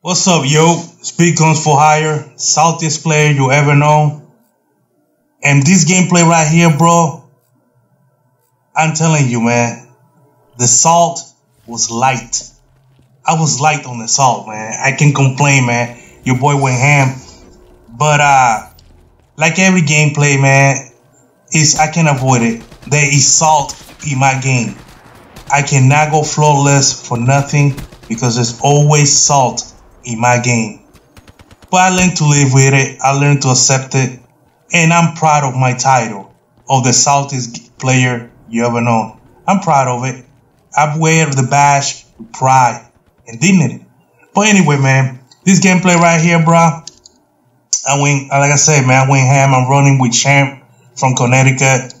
What's up, yo? Speed Guns for Hire, saltiest player you ever know. And this gameplay right here, bro, I'm telling you, man, the salt was light. I was light on the salt, man. I can complain, man. Your boy went ham. But uh like every gameplay, man, is I can't avoid it. There is salt in my game. I cannot go flawless for nothing because there's always salt in my game. But I learned to live with it. I learned to accept it. And I'm proud of my title of the saltiest player you ever known. I'm proud of it. I wear the badge with pride and dignity. But anyway, man, this gameplay right here, bro. I went, like I said, man, I went ham. I'm running with Champ from Connecticut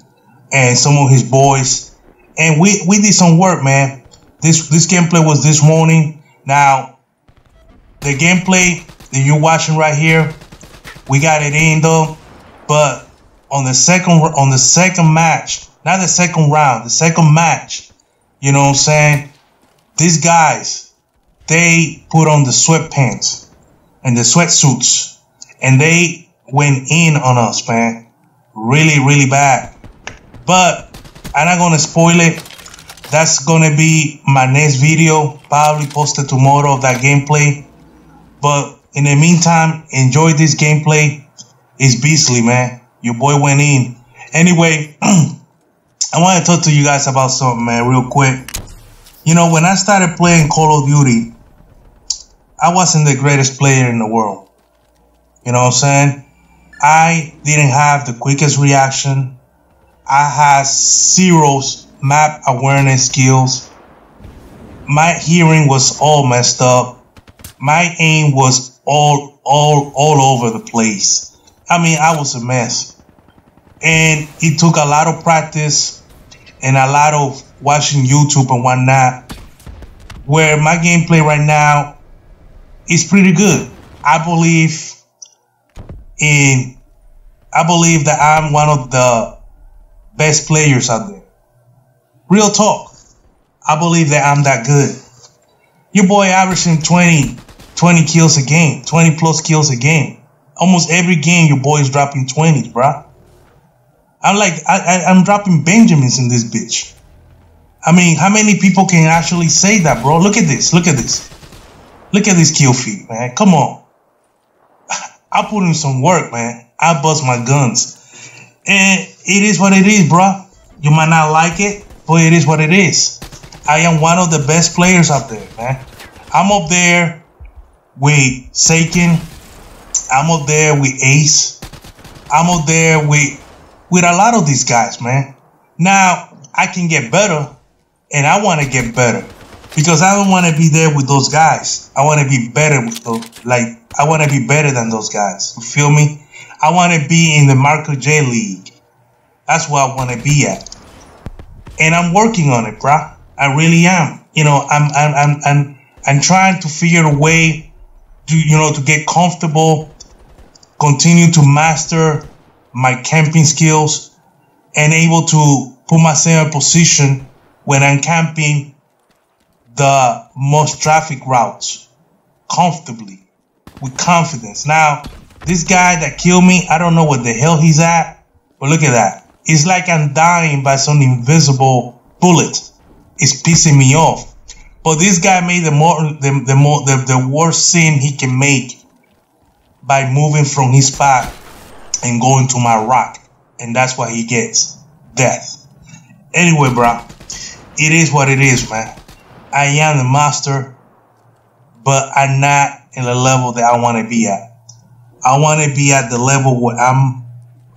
and some of his boys. And we, we did some work, man. This, this gameplay was this morning. Now, the gameplay that you're watching right here, we got it in though. But on the second, on the second match, not the second round, the second match, you know what I'm saying? These guys, they put on the sweatpants and the sweatsuits and they went in on us, man. Really, really bad. But I'm not gonna spoil it. That's gonna be my next video, probably posted tomorrow of that gameplay. But in the meantime, enjoy this gameplay. It's beastly, man. Your boy went in. Anyway, I want to talk to you guys about something, man, real quick. You know, when I started playing Call of Duty, I wasn't the greatest player in the world. You know what I'm saying? I didn't have the quickest reaction. I had zero map awareness skills. My hearing was all messed up. My aim was all all all over the place. I mean, I was a mess. And it took a lot of practice and a lot of watching YouTube and whatnot. Where my gameplay right now is pretty good. I believe in I believe that I'm one of the best players out there. Real talk. I believe that I'm that good. Your boy averaging 20, 20 kills a game, 20 plus kills a game. Almost every game your boy is dropping 20s, bruh. I'm like, I, I, I'm dropping Benjamins in this bitch. I mean, how many people can actually say that, bro? Look at this. Look at this. Look at this kill feed, man. Come on. I put in some work, man. I bust my guns. And it is what it is, bro. You might not like it, but it is what it is. I am one of the best players out there, man. I'm up there with Saken. I'm up there with Ace. I'm up there with with a lot of these guys, man. Now I can get better, and I want to get better because I don't want to be there with those guys. I want to be better with those, like I want to be better than those guys. You feel me? I want to be in the Marco J League. That's where I want to be at, and I'm working on it, bruh. I really am. You know, I'm I'm I'm I'm, I'm trying to figure a way to you know to get comfortable, continue to master my camping skills, and able to put myself in a position when I'm camping the most traffic routes comfortably with confidence. Now, this guy that killed me, I don't know what the hell he's at, but look at that. It's like I'm dying by some invisible bullet. It's pissing me off. But this guy made the more the, the more the, the worst sin he can make by moving from his spot and going to my rock. And that's what he gets. Death. Anyway, bro. It is what it is, man. I am the master, but I'm not in the level that I want to be at. I want to be at the level where I'm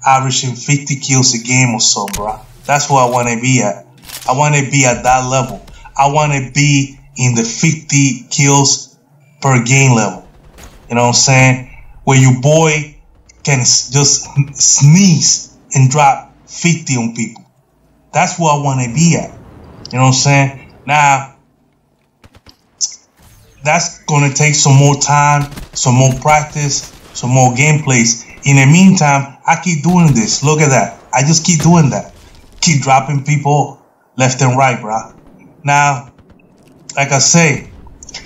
averaging 50 kills a game or so, bro. That's where I want to be at. I want to be at that level. I want to be in the 50 kills per game level. You know what I'm saying? Where your boy can just sneeze and drop 50 on people. That's where I want to be at. You know what I'm saying? Now, that's going to take some more time, some more practice, some more gameplays. In the meantime, I keep doing this. Look at that. I just keep doing that. Keep dropping people left and right, bro. Now, like I say,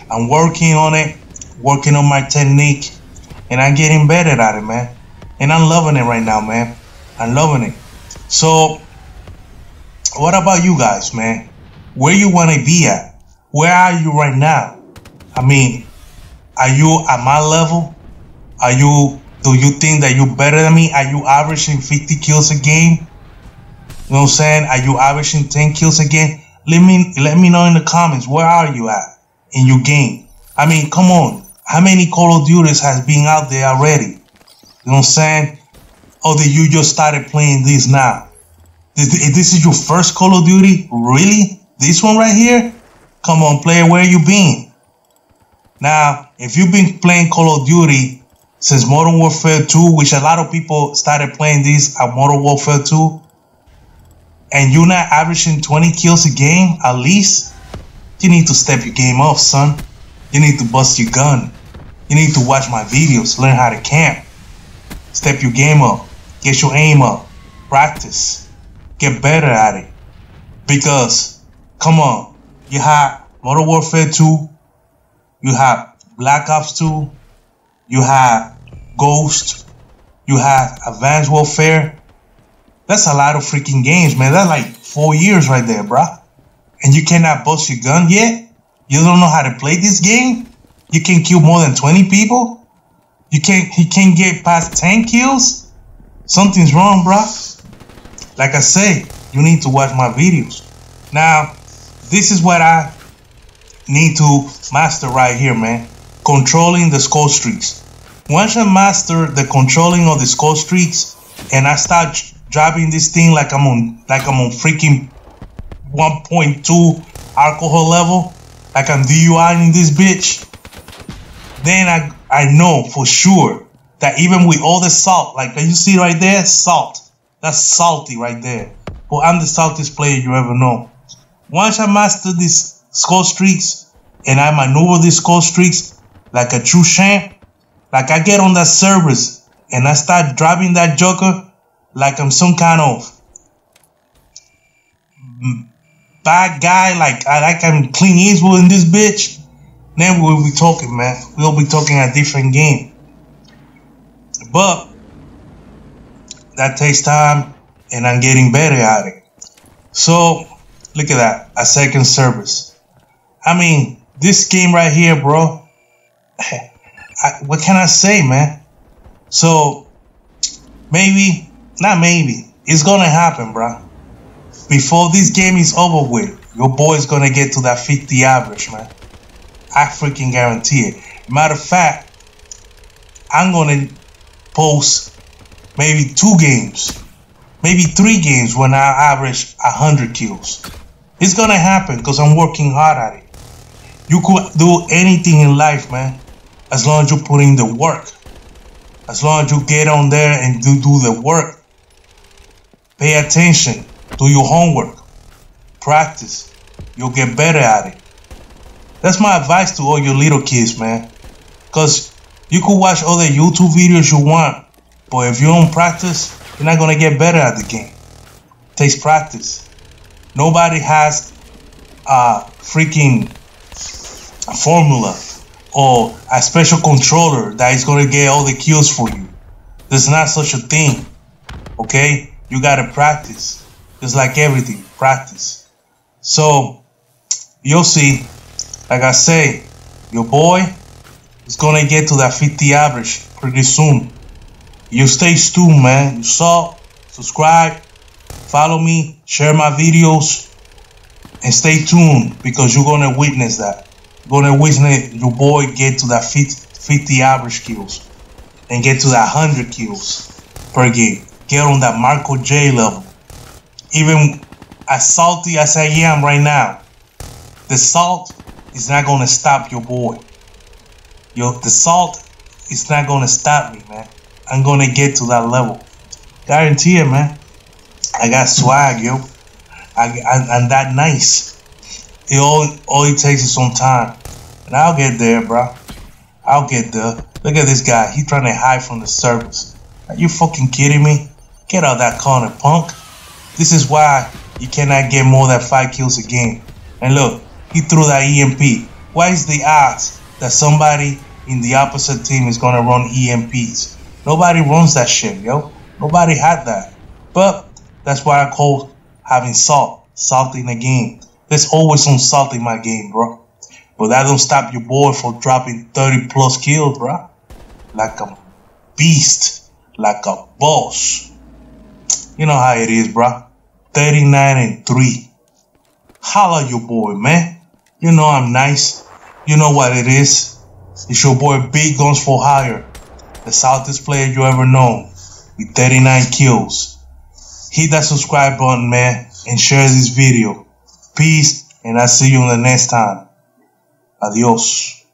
I'm working on it. working on my technique, and I'm getting better at it, man. And I'm loving it right now, man. I'm loving it. So, what about you guys, man? Where you want to be at? Where are you right now? I mean, are you at my level? Are you, do you think that you're better than me? Are you averaging 50 kills a game? You know what I'm saying? Are you averaging 10 kills a game? Let me, let me know in the comments. Where are you at in your game? I mean, come on. How many Call of Duties has been out there already? You know what I'm saying? Or did you just started playing this now? This, this is your first Call of Duty? Really? This one right here? Come on, player, where you been? Now, if you've been playing Call of Duty since Modern Warfare 2, which a lot of people started playing this at Modern Warfare 2, and you're not averaging 20 kills a game at least, you need to step your game up, son. You need to bust your gun. You need to watch my videos, learn how to camp. Step your game up. Get your aim up. Practice. Get better at it. Because, come on, you have Modern Warfare 2, you have Black Ops 2, you have Ghost, you have Advanced Warfare. That's a lot of freaking games, man. That's like four years right there, bruh. And you cannot bust your gun yet? You don't know how to play this game? You can't kill more than 20 people? You can't he can't get past 10 kills? Something's wrong, bro. Like I say, you need to watch my videos. Now, this is what I need to master right here, man. Controlling the score streaks. Once I master the controlling of the score streaks and I start driving this thing like I'm on like I'm on freaking 1.2 alcohol level, like I'm DUI in this bitch, then I I know for sure that even with all the salt, like you see right there, salt. That's salty right there. But I'm the saltiest player you ever know. Once I master these score streaks and I maneuver these score streaks like a true champ, like I get on that Cerberus and I start driving that joker like I'm some kind of bad guy, like I like I'm Clint Eastwood in this bitch, then we'll be talking, man. We'll be talking a different game. But that takes time, and I'm getting better at it. So look at that, a second Cerberus. I mean, this game right here, bro. I, what can I say, man? So maybe, not maybe, it's gonna happen, bro before this game is over with, your boy's gonna get to that 50 average, man. I freaking guarantee it. Matter of fact, I'm gonna post maybe two games, maybe three games when I average 100 kills. It's gonna happen because I'm working hard at it. You could do anything in life, man, as long as you put in the work. As long as you get on there and do, do the work. Pay attention do your homework. Practice. You'll get better at it. That's my advice to all your little kids, man. Because you could watch all the YouTube videos you want, but if you don't practice, you're not going to get better at the game. It takes practice. Nobody has a freaking formula or a special controller that is going to get all the kills for you. There's not such a thing. Okay? You got to practice. It's like everything, practice. So you'll see, like I say, your boy is gonna get to that 50 average pretty soon. You stay tuned, man. You saw, subscribe, follow me, share my videos, and stay tuned because you're gonna witness that. You're gonna witness your boy get to that 50, 50 average kills and get to that 100 kills per game. Get on that Marco J level even as salty as I am right now, the salt is not gonna stop your boy. Yo, the salt is not gonna stop me, man. I'm gonna get to that level. Guarantee it, man. I got swag, yo. I, I, am that nice. It all, all it takes is some time. And I'll get there, bro. I'll get there. Look at this guy. He trying to hide from the Cerberus. Are you fucking kidding me? Get out that corner, punk. This is why you cannot get more than five kills a game. And look, he threw that EMP. Why is the odds that somebody in the opposite team is gonna run EMPs. Nobody runs that shit, yo. Nobody had that. But that's why I call having salt, salt in the game. There's always some salt in my game, bro. But that don't stop your boy from dropping 30 plus kills, bro. Like a beast, like a boss. You know how it is, bro. 39 and 3. Holla your boy, man. You know I'm nice. You know what it is. It's your boy Big Guns for Hire, the southest player you ever known, with 39 kills. Hit that subscribe button, man, and share this video. Peace, and I'll see you in the next time. Adios.